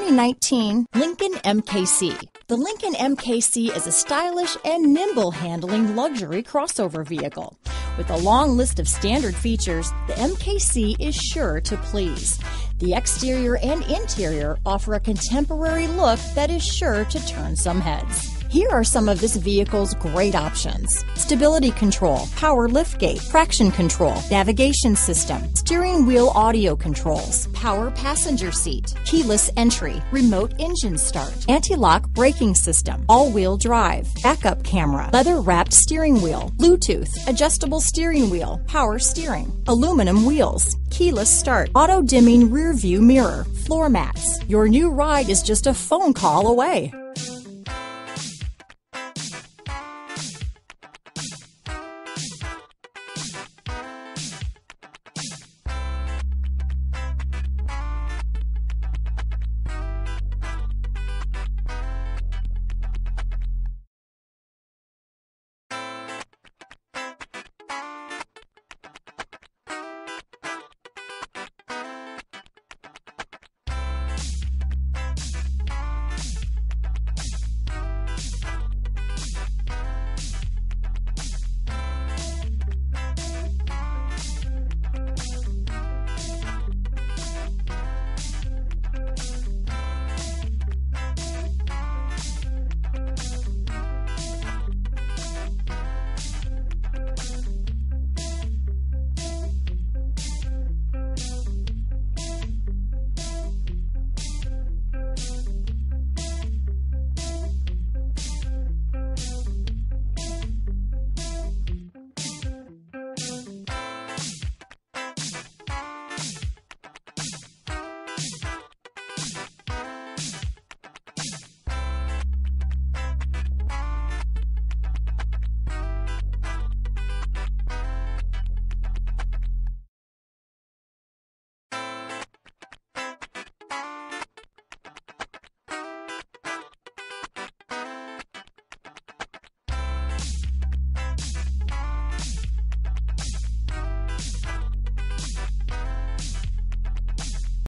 2019 Lincoln MKC. The Lincoln MKC is a stylish and nimble handling luxury crossover vehicle. With a long list of standard features, the MKC is sure to please. The exterior and interior offer a contemporary look that is sure to turn some heads. Here are some of this vehicle's great options. Stability control, power liftgate, traction control, navigation system, steering wheel audio controls, power passenger seat, keyless entry, remote engine start, anti-lock braking system, all-wheel drive, backup camera, leather wrapped steering wheel, Bluetooth, adjustable steering wheel, power steering, aluminum wheels, keyless start, auto dimming rear view mirror, floor mats. Your new ride is just a phone call away.